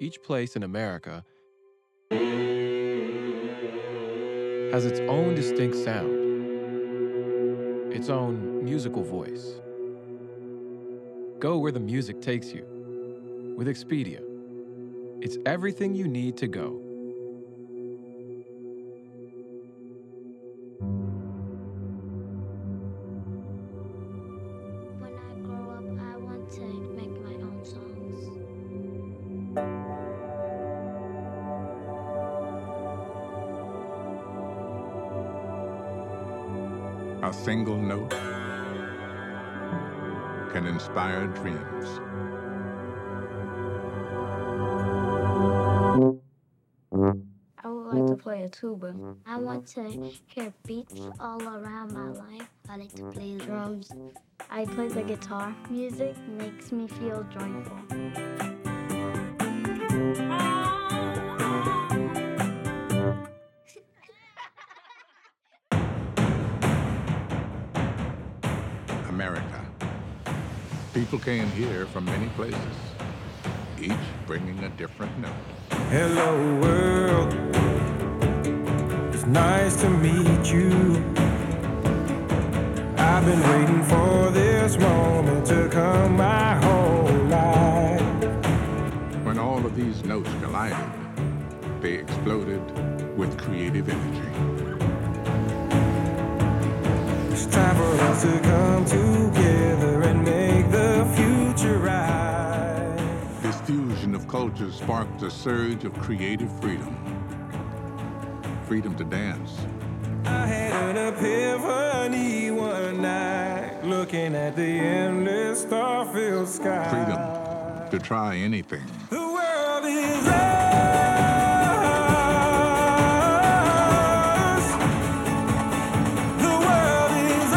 each place in America has its own distinct sound, its own musical voice. Go where the music takes you with Expedia. It's everything you need to go. To hear beats all around my life. I like to play drums. I play the guitar. Music makes me feel joyful. America. People came here from many places, each bringing a different note. Hello, world. Nice to meet you. I've been waiting for this moment to come my whole life. When all of these notes collided, they exploded with creative energy. It's time for us to come together and make the future right. This fusion of cultures sparked a surge of creative freedom. Freedom to dance, I had an epiphany one night, looking at the endless star-filled sky. freedom to try anything. The world is ours. The world is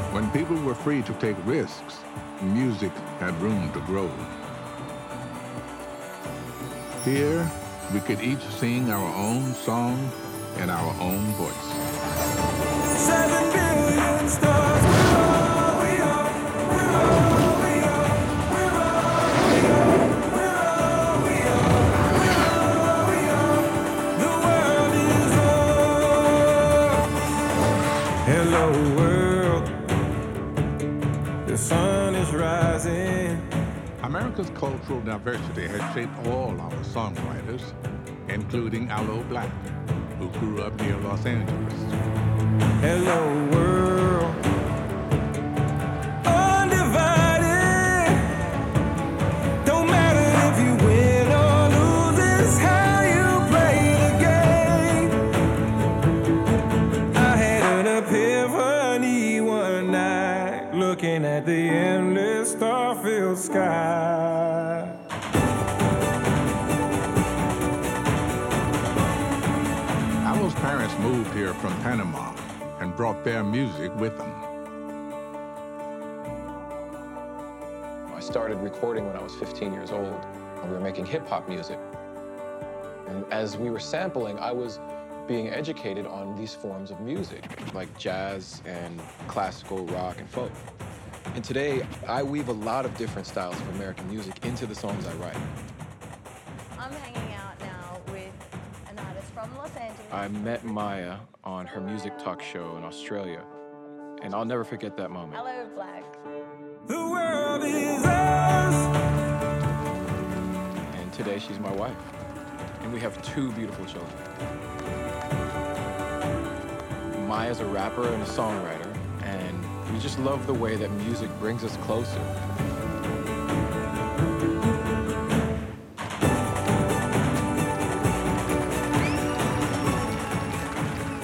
ours. When people were free to take risks, music had room to grow. Here, we could each sing our own song in our own voice. America's cultural diversity has shaped all our songwriters, including Aloe Blacc, who grew up near Los Angeles. Hello, world. Undivided. Don't matter if you win or lose, it's how you play the game. I had an epiphany one night, looking at the endless star-filled sky. Aloe's parents moved here from Panama and brought their music with them. I started recording when I was 15 years old, and we were making hip hop music. And as we were sampling, I was being educated on these forms of music, like jazz and classical rock and folk. And today, I weave a lot of different styles of American music into the songs I write. I'm hanging out now with an artist from Los Angeles. I met Maya on her music talk show in Australia, and I'll never forget that moment. Hello, Black. The world is ours. And today she's my wife. And we have two beautiful children. Maya's a rapper and a songwriter, and we just love the way that music brings us closer.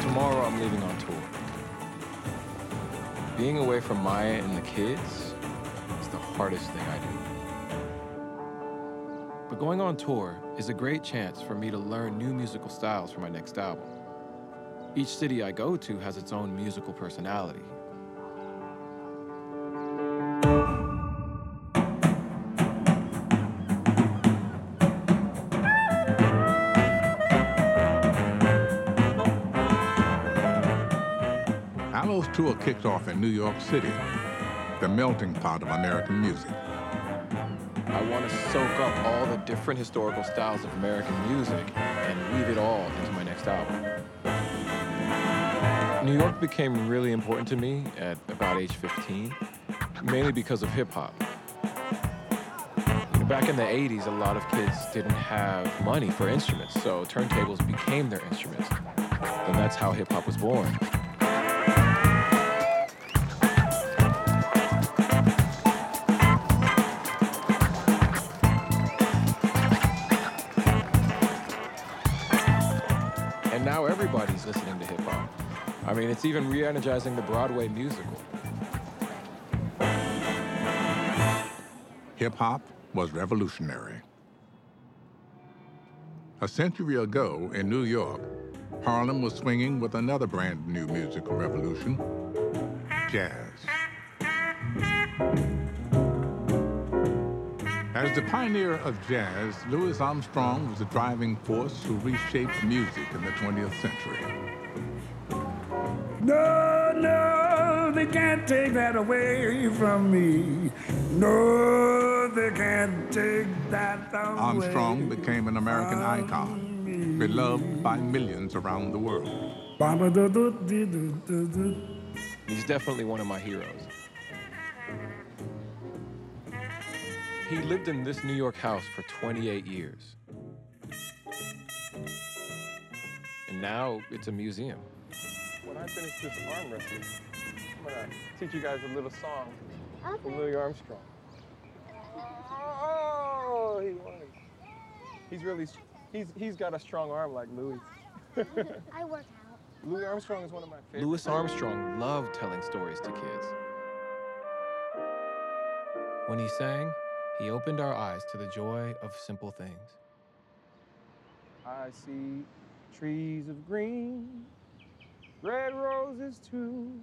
Tomorrow I'm leaving on tour. Being away from Maya and the kids is the hardest thing I do. But going on tour is a great chance for me to learn new musical styles for my next album. Each city I go to has its own musical personality. Tour kicked off in New York City, the melting pot of American music. I want to soak up all the different historical styles of American music and weave it all into my next album. New York became really important to me at about age 15, mainly because of hip hop. Back in the 80s, a lot of kids didn't have money for instruments, so turntables became their instruments. And that's how hip hop was born. It's even re energizing the Broadway musical. Hip hop was revolutionary. A century ago in New York, Harlem was swinging with another brand new musical revolution jazz. As the pioneer of jazz, Louis Armstrong was the driving force who reshaped music in the 20th century. No, no, they can't take that away from me. No, they can't take that away. Armstrong became an American icon, beloved by millions around the world. He's definitely one of my heroes. He lived in this New York house for 28 years. And now it's a museum. When I finish this arm wrestling, I'm gonna teach you guys a little song from Louis Armstrong. Oh, he won. He's really, he's he's got a strong arm like Louis. I work out. Louis Armstrong is one of my favorites. Louis Armstrong loved telling stories to kids. When he sang, he opened our eyes to the joy of simple things. I see trees of green, red roses too.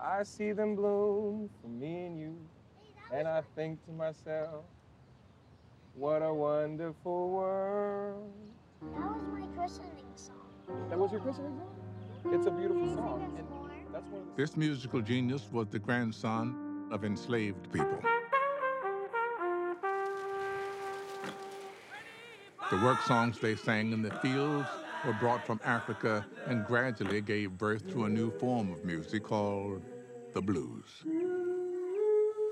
I see them bloom for me and you, and I think to myself, what a wonderful world. That was my christening song. That was your christening song? It's a beautiful song. And that's one of the This musical genius was the grandson of enslaved people. The work songs they sang in the fields were brought from Africa and gradually gave birth to a new form of music called the blues.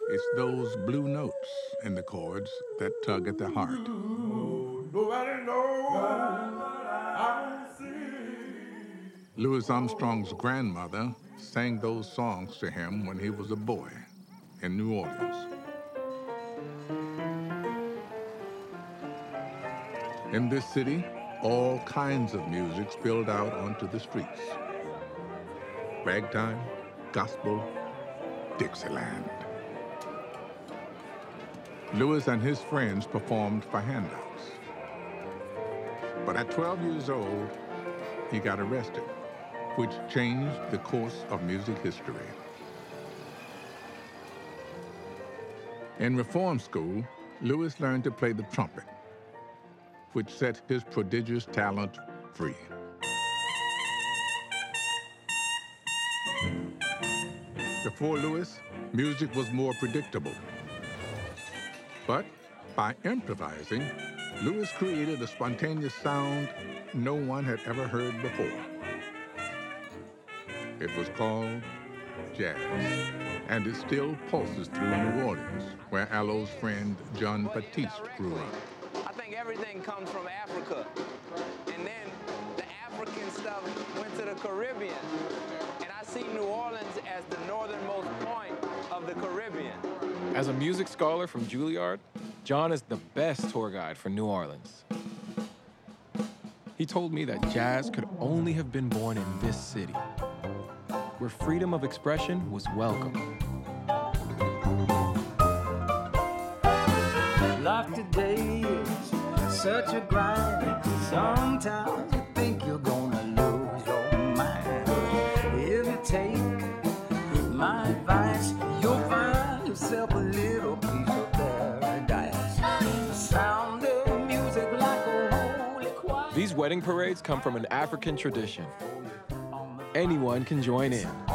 It's those blue notes in the chords that tug at the heart. Louis Armstrong's grandmother sang those songs to him when he was a boy in New Orleans. In this city, all kinds of music spilled out onto the streets. Ragtime, gospel, Dixieland. Louis and his friends performed for handouts. But at 12 years old, he got arrested, which changed the course of music history. In reform school, Louis learned to play the trumpet, which set his prodigious talent free. Before Louis, music was more predictable. But by improvising, Louis created a spontaneous sound no one had ever heard before. It was called jazz, and it still pulses through New Orleans, where Aloe's friend Jon Batiste grew up. Everything comes from Africa. And then the African stuff went to the Caribbean. And I see New Orleans as the northernmost point of the Caribbean. As a music scholar from Juilliard, Jon is the best tour guide for New Orleans. He told me that jazz could only have been born in this city, where freedom of expression was welcome. Such a grind. Sometimes you think you're gonna lose your mind. If you take my advice, you'll find yourself a little piece of paradise. Sound of music like a holy choir. These wedding parades come from an African tradition. Anyone can join in.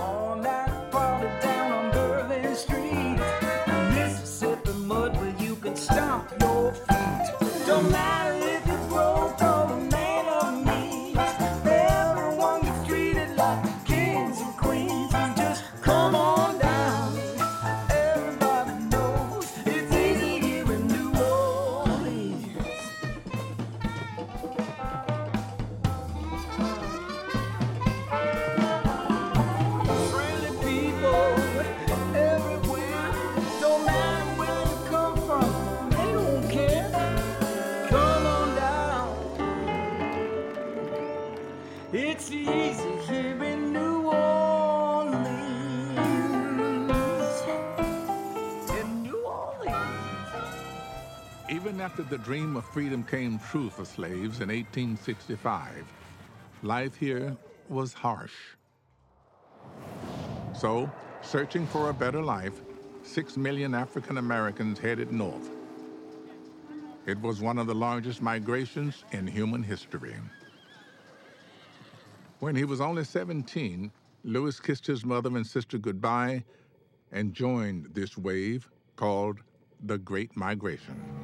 The dream of freedom came true for slaves in 1865, life here was harsh. So, searching for a better life, six million African Americans headed north. It was one of the largest migrations in human history. When he was only 17, Louis kissed his mother and sister goodbye and joined this wave called the Great Migration.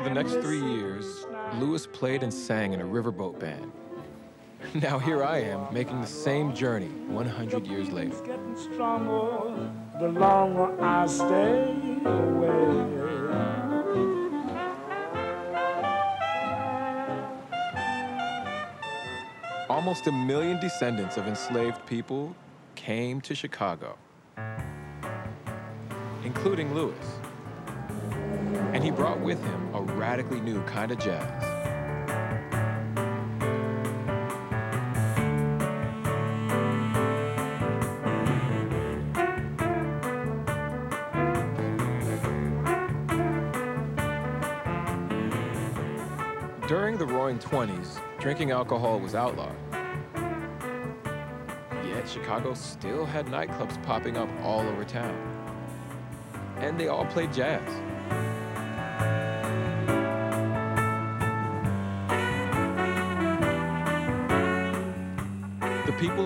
For the next three years, Louis played and sang in a riverboat band. Now here I am making the same journey 100 years later. Stronger the longer I stay away. Almost a million descendants of enslaved people came to Chicago, including Louis. And he brought with him a radically new kind of jazz. During the roaring 20s, drinking alcohol was outlawed. Yet Chicago still had nightclubs popping up all over town. And they all played jazz.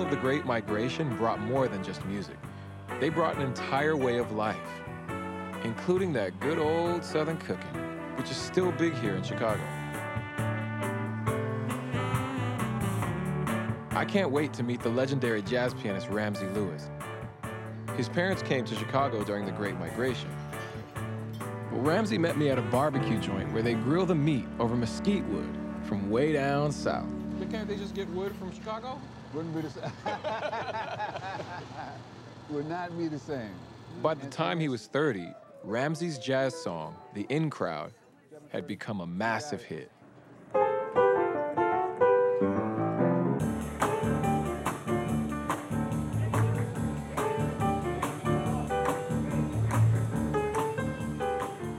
Of the Great Migration brought more than just music. They brought an entire way of life, including that good old Southern cooking, which is still big here in Chicago. I can't wait to meet the legendary jazz pianist Ramsey Lewis. His parents came to Chicago during the Great Migration. Well, Ramsey met me at a barbecue joint where they grill the meat over mesquite wood from way down south. But can't they just get wood from Chicago? Wouldn't be the same. Would not be the same. By the time he was 30, Ramsey's jazz song, The In Crowd, had become a massive hit.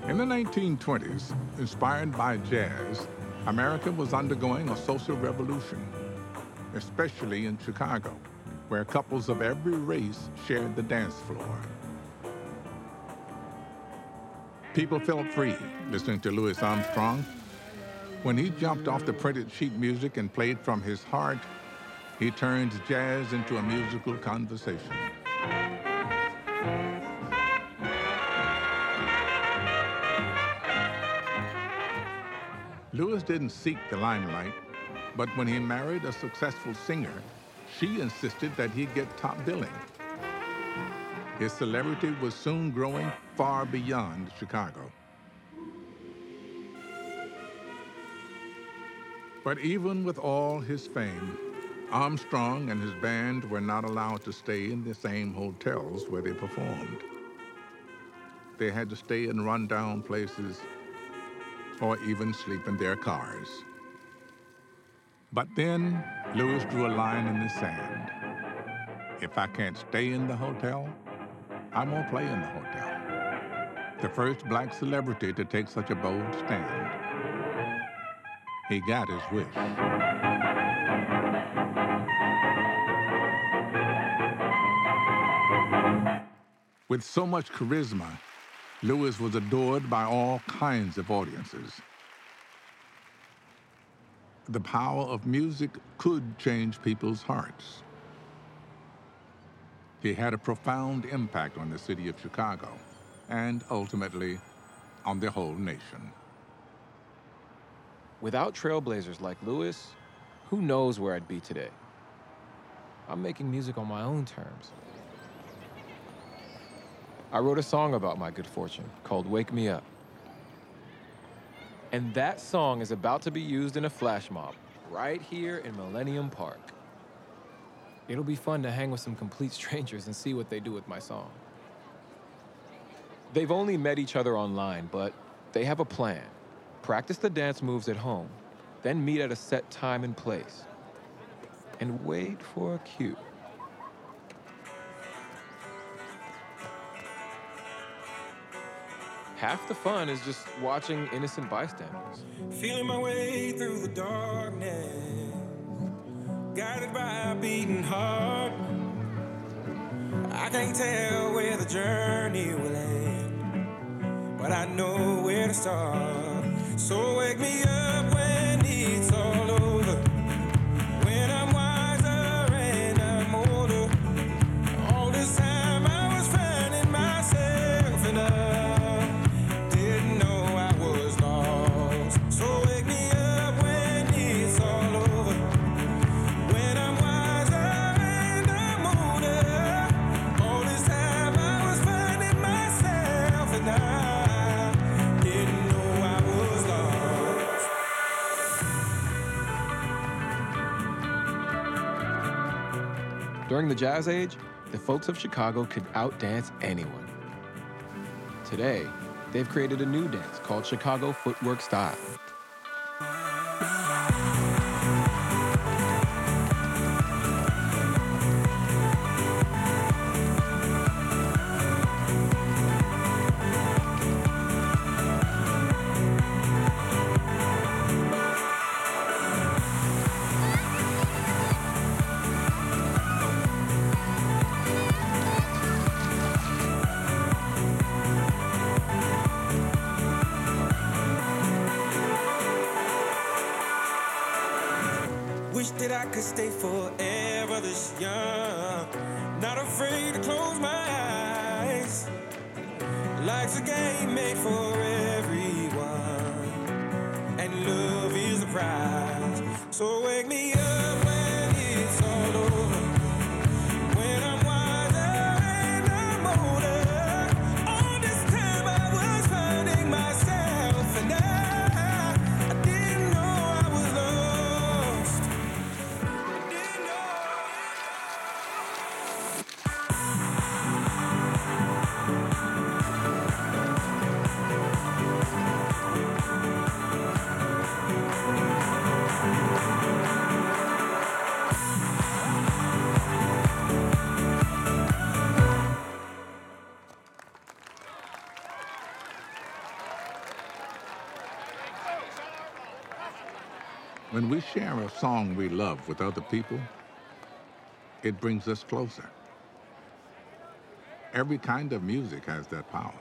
In the 1920s, inspired by jazz, America was undergoing a social revolution, especially in Chicago, where couples of every race shared the dance floor. People felt free listening to Louis Armstrong. When he jumped off the printed sheet music and played from his heart, he turned jazz into a musical conversation. Louis didn't seek the limelight, but when he married a successful singer, she insisted that he get top billing. His celebrity was soon growing far beyond Chicago. But even with all his fame, Armstrong and his band were not allowed to stay in the same hotels where they performed. They had to stay in rundown places or even sleep in their cars. But then Louis drew a line in the sand. If I can't stay in the hotel, I won't play in the hotel. The first black celebrity to take such a bold stand. He got his wish. With so much charisma, Louis was adored by all kinds of audiences. The power of music could change people's hearts. He had a profound impact on the city of Chicago and ultimately on the whole nation. Without trailblazers like Louis, who knows where I'd be today? I'm making music on my own terms. I wrote a song about my good fortune called Wake Me Up. And that song is about to be used in a flash mob right here in Millennium Park. It'll be fun to hang with some complete strangers and see what they do with my song. They've only met each other online, but they have a plan. Practice the dance moves at home, then meet at a set time and place, and wait for a cue. Half the fun is just watching innocent bystanders. Feeling my way through the darkness, guided by a beating heart. I can't tell where the journey will end, but I know where to start. So wake me up During the Jazz Age, the folks of Chicago could outdance anyone. Today, they've created a new dance called Chicago Footwork Style. When we share a song we love with other people, it brings us closer. Every kind of music has that power.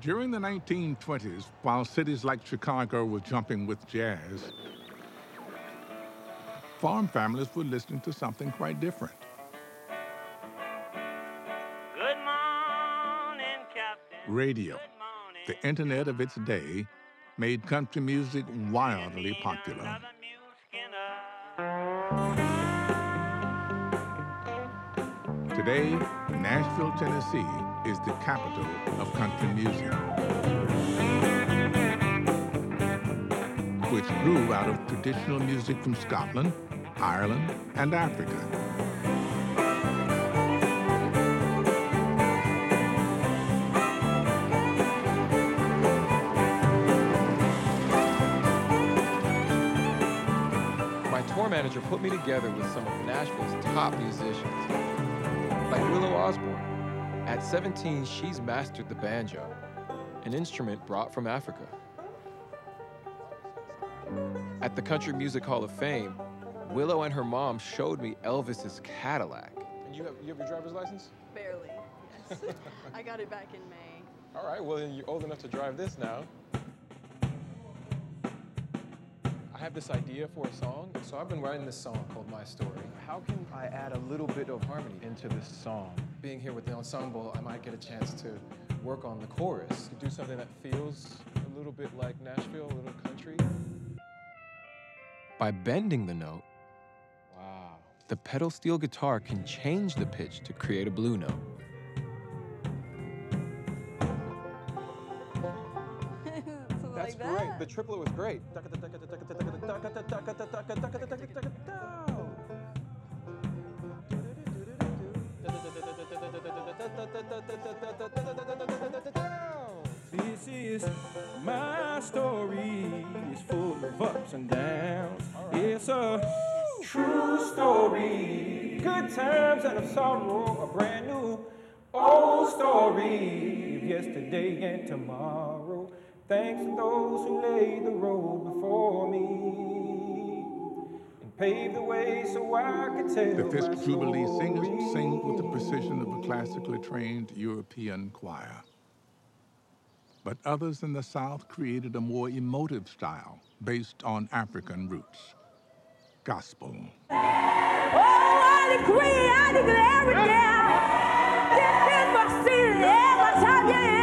During the 1920s, while cities like Chicago were jumping with jazz, farm families were listening to something quite different. Good morning, Captain. Radio, the internet of its day, made country music wildly popular. Today, Nashville, Tennessee is the capital of country music, which grew out of traditional music from Scotland, Ireland, and Africa. Tour manager put me together with some of Nashville's top musicians, like Willow Osborne. At 17, she's mastered the banjo, an instrument brought from Africa. At the Country Music Hall of Fame, Willow and her mom showed me Elvis's Cadillac. And you have, you have your driver's license? Barely. Yes. I got it back in May. All right, well, then you're old enough to drive this now. Have this idea for a song, so I've been writing this song called My Story. How can I add a little bit of harmony into this song? Being here with the ensemble, I might get a chance to work on the chorus, to do something that feels a little bit like Nashville, a little country. By bending the note, Wow. the pedal steel guitar can change the pitch to create a blue note. That's like great. that. The triplet was great. This is my story. It's full of ups and downs. It's a true story. Good times and a sorrow. A brand new old story of yesterday and tomorrow. Thanks to those who laid the road before me and paved the way so I could tell The my Fisk Jubilee singers sing with the precision of a classically trained European choir. But others in the South created a more emotive style based on African roots. Gospel. Oh, I decree, I declare it now. This is my city, yeah, my time, yeah.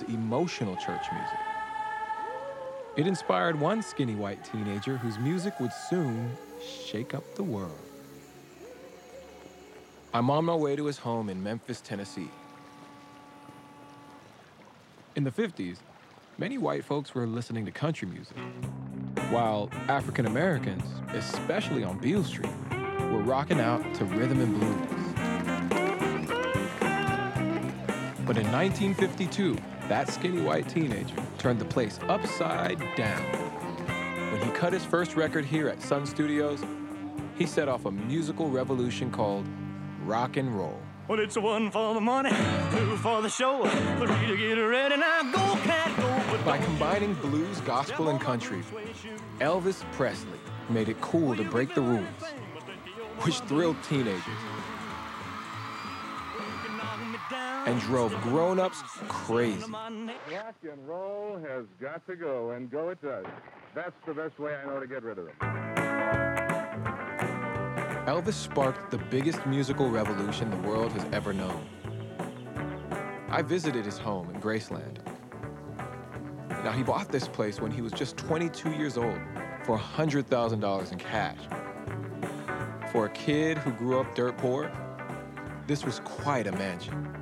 Was emotional church music. It inspired one skinny white teenager whose music would soon shake up the world. I'm on my way to his home in Memphis, Tennessee. In the 50s, many white folks were listening to country music, while African Americans, especially on Beale Street, were rocking out to rhythm and blues. But in 1952, that skinny white teenager turned the place upside down. When he cut his first record here at Sun Studios, he set off a musical revolution called rock and roll. Well, it's one for the money, two for the show, three to get ready. Now go, cat, go. By combining blues, gospel, and country, Elvis Presley made it cool to break the rules, which thrilled teenagers and drove grown-ups crazy. Rock and roll has got to go, and go it does. That's the best way I know to get rid of them. Elvis sparked the biggest musical revolution the world has ever known. I visited his home in Graceland. Now, he bought this place when he was just 22 years old for $100,000 in cash. For a kid who grew up dirt poor, this was quite a mansion.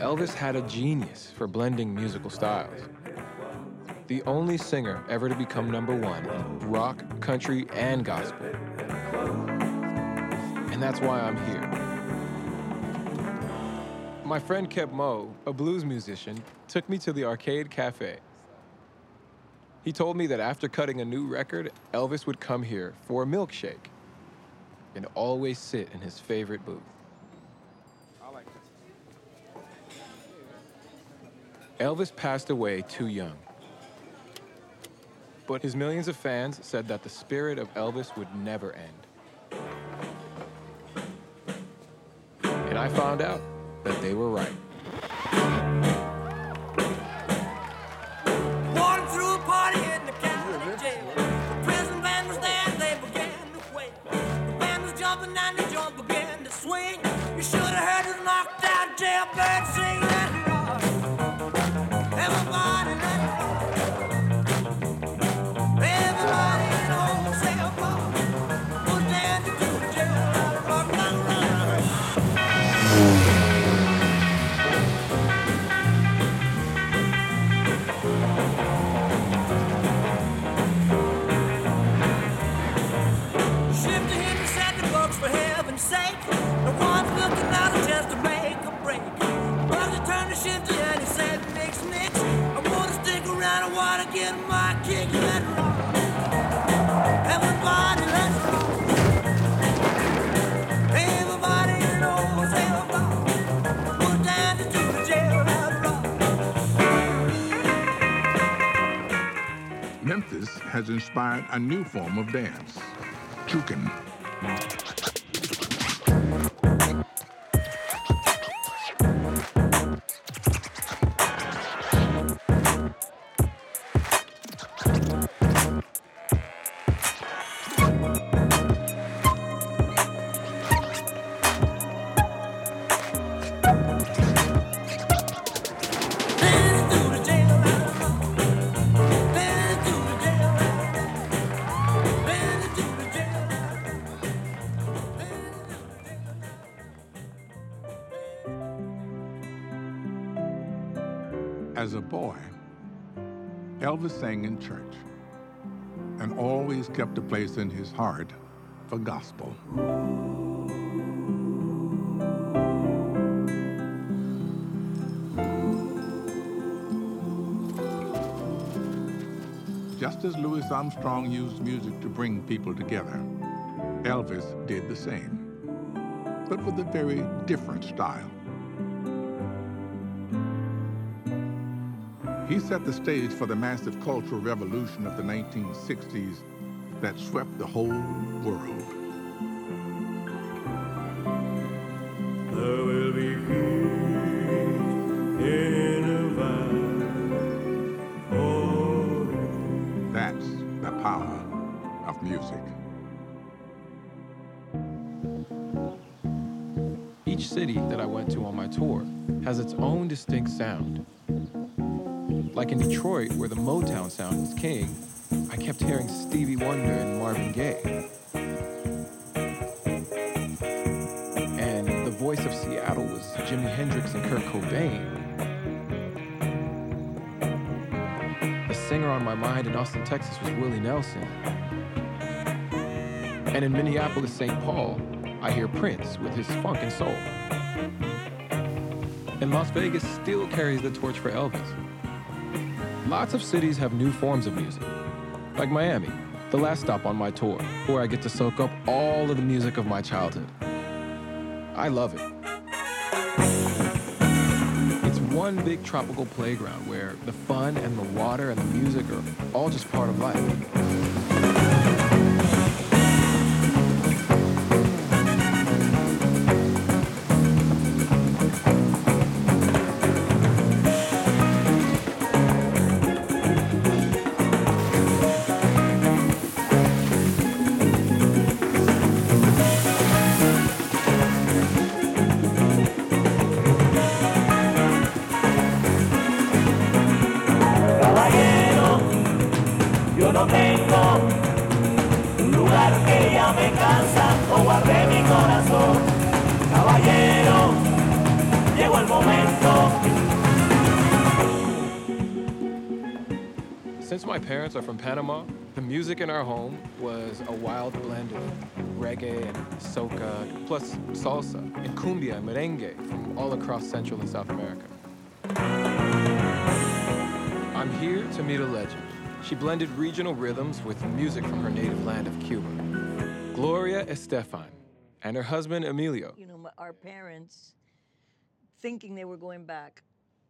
Elvis had a genius for blending musical styles. The only singer ever to become number one in rock, country, and gospel. And that's why I'm here. My friend Keb Mo, a blues musician, took me to the Arcade Cafe. He told me that after cutting a new record, Elvis would come here for a milkshake and always sit in his favorite booth. Elvis passed away too young. But his millions of fans said that the spirit of Elvis would never end. And I found out that they were right. Has inspired a new form of dance, jukin. As a boy, Elvis sang in church and always kept a place in his heart for gospel. Just as Louis Armstrong used music to bring people together, Elvis did the same, but with a very different style. He set the stage for the massive cultural revolution of the 1960s that swept the whole world. There will be peace in a valley. Oh, That's the power of music. Each city that I went to on my tour has its own distinct sound. Like in Detroit, where the Motown sound was king, I kept hearing Stevie Wonder and Marvin Gaye. And the voice of Seattle was Jimi Hendrix and Kurt Cobain. The singer on my mind in Austin, Texas was Willie Nelson. And in Minneapolis, St. Paul, I hear Prince with his funk and soul. And Las Vegas still carries the torch for Elvis. Lots of cities have new forms of music, like Miami, the last stop on my tour, where I get to soak up all of the music of my childhood. I love it. It's one big tropical playground where the fun and the water and the music are all just part of life. Parents are from Panama, the music in our home was a wild blend of reggae and soca, plus salsa and cumbia and merengue from all across Central and South America. I'm here to meet a legend. She blended regional rhythms with music from her native land of Cuba. Gloria Estefan and her husband Emilio. You know, our parents, thinking they were going back,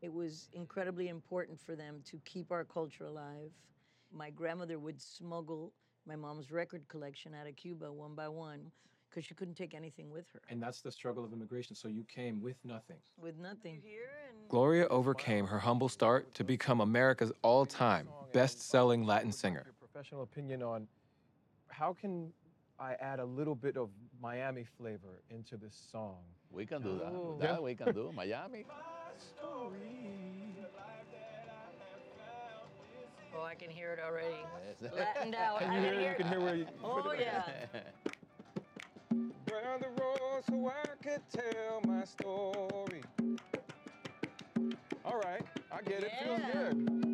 it was incredibly important for them to keep our culture alive. My grandmother would smuggle my mom's record collection out of Cuba one by one because she couldn't take anything with her. And that's the struggle of immigration. So you came with nothing. With nothing. Gloria overcame her humble start to become America's all time best selling Latin singer. Your Professional opinion on how can I add a little bit of Miami flavor into this song? We can do that. That Yeah. we can do. Miami. Oh, I can hear it already. Yes. Lattened out. Can you hear? can You can hear where you. Oh, yeah. Round the road so I could tell my story. All right, I get it. Feels good.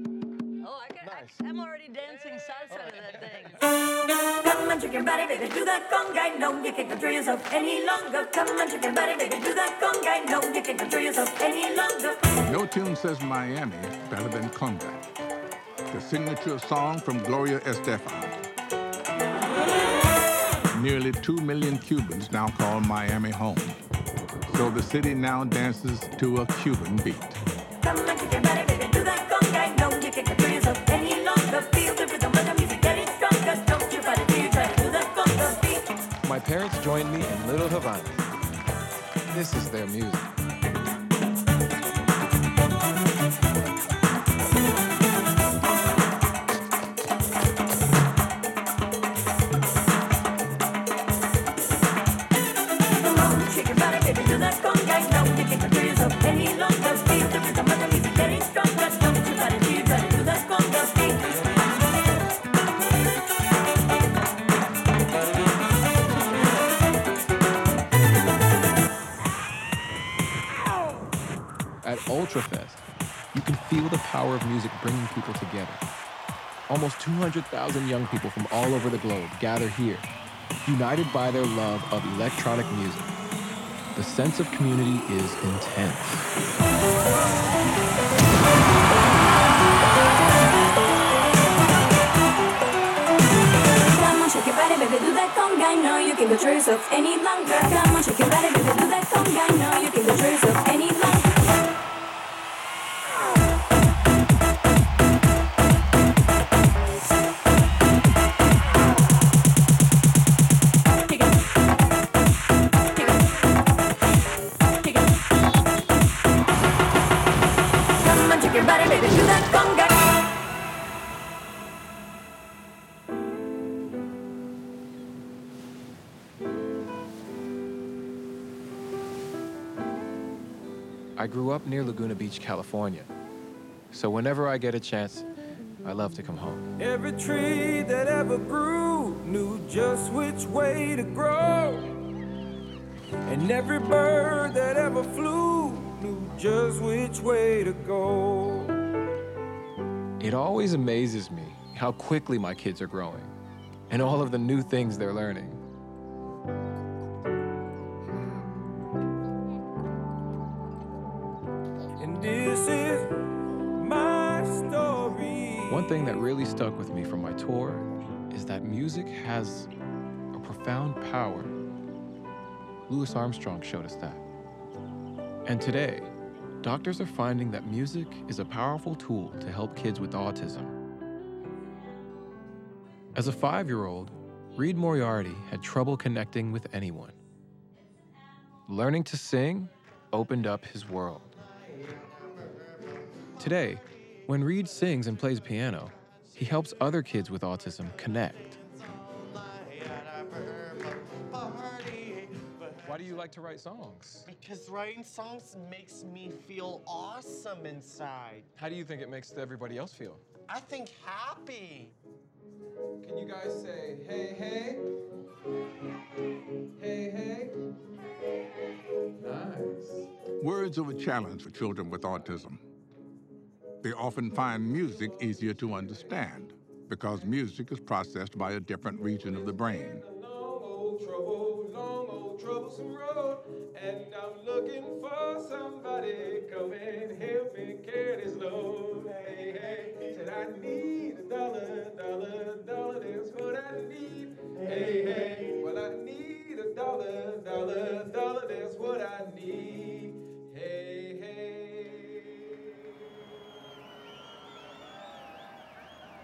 Oh, I can, I, I'm already dancing salsa to that thing. Come on, shake your body, baby, do that conga. No, you can't control yourself any longer. Come on, shake your body, baby, do that conga. No, you can't control yourself any longer. No tune says Miami better than conga. The signature song from Gloria Estefan. Nearly two million Cubans now call Miami home. So the city now dances to a Cuban beat. Come on, shake your body, baby, do that conga. No, you can't control yourself any longer. Feel the rhythm of the music getting stronger. Don't you fight it till you try to do that conga beat. My parents joined me in Little Havana. This is their music. Almost 200,000 young people from all over the globe gather here, united by their love of electronic music. The sense of community is intense. Come on, shake your body, baby, do that conga. No, you can't control yourself any longer. Come on, shake your body, baby, do that conga. No, you can't control yourself I grew up near Laguna Beach, California. So whenever I get a chance, I love to come home. Every tree that ever grew knew just which way to grow. And every bird that ever flew knew just which way to go. It always amazes me how quickly my kids are growing and all of the new things they're learning. And this is my story. One thing that really stuck with me from my tour is that music has a profound power. Louis Armstrong showed us that. And today, doctors are finding that music is a powerful tool to help kids with autism. As a five year old, Reid Moriarty had trouble connecting with anyone. Learning to sing opened up his world. Today, when Reid sings and plays piano, he helps other kids with autism connect. Do you like to write songs? Because writing songs makes me feel awesome inside. How do you think it makes everybody else feel? I think happy. Can you guys say, hey, hey? Hey, hey? Nice. Words are a challenge for children with autism. They often find music easier to understand because music is processed by a different region of the brain. Troublesome road. And I'm looking for somebody come and help me carry this load. Hey, hey, said I need a dollar, dollar, dollar, that's what I need. Hey, hey, well I need a dollar, dollar, dollar, that's what I need. Hey, hey.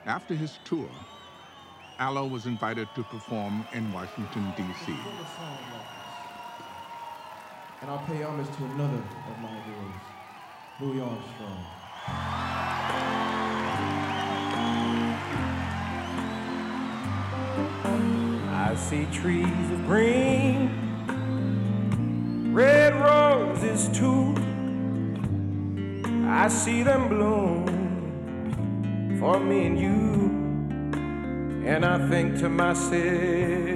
After his tour, Aloe was invited to perform in Washington, D.C. And I'll pay homage to another of my heroes, Louis Armstrong. I see trees of green, red roses too. I see them bloom for me and you. And I think to myself,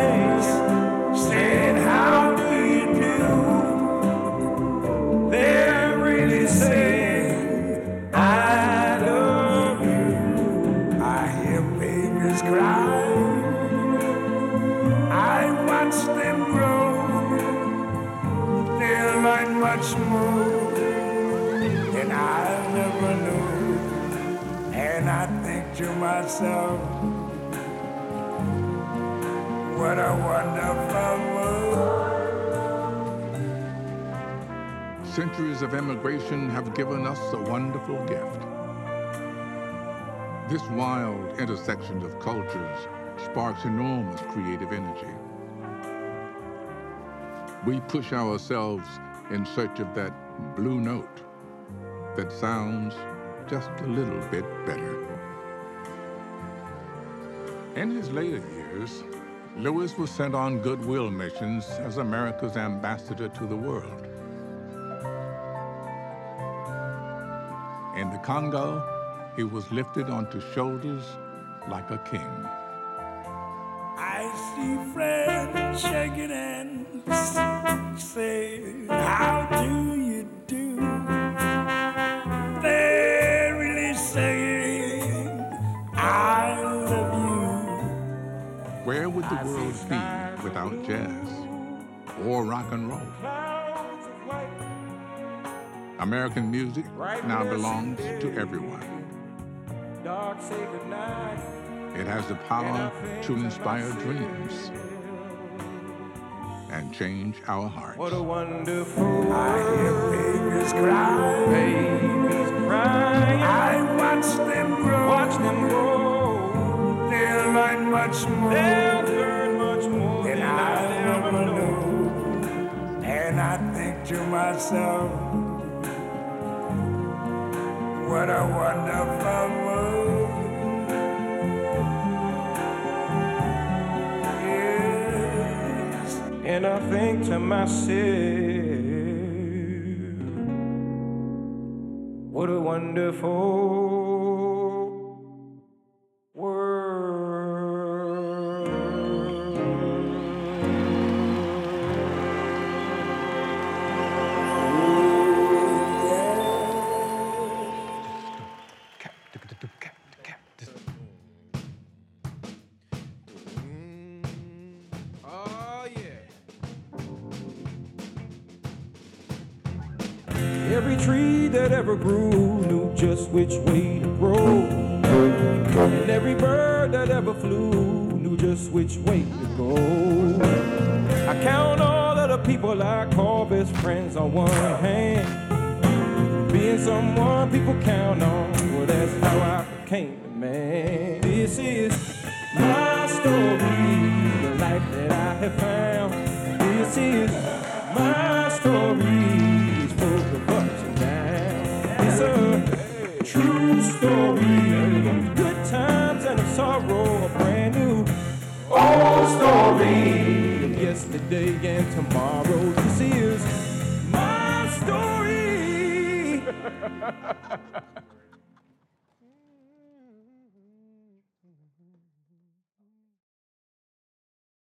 Of emigration have given us a wonderful gift. This wild intersection of cultures sparks enormous creative energy. We push ourselves in search of that blue note that sounds just a little bit better. In his later years, Louis was sent on goodwill missions as America's ambassador to the world. In the Congo, he was lifted onto shoulders like a king. I see friends shaking hands, saying, How do you do? They're really saying, I love you. Where would the world be without jazz or rock and roll? American music now belongs to everyone. dark say goodnight. It has the power to inspire dreams and change our hearts. What a wonderful I hear babies cry. babies crying. I watch them grow. Watch them grow. They'll learn much more They'll learn much more than I ever knew. And I think to myself, what a wonderful world. Yes. And I think to myself, what a wonderful that ever grew knew just which way to grow. And every bird that ever flew knew just which way to go. I count all of the people I call best friends on one hand. Being someone people count on, well, that's how I became a man. This is my story, the life that I have found. This is tomorrow, this is my story.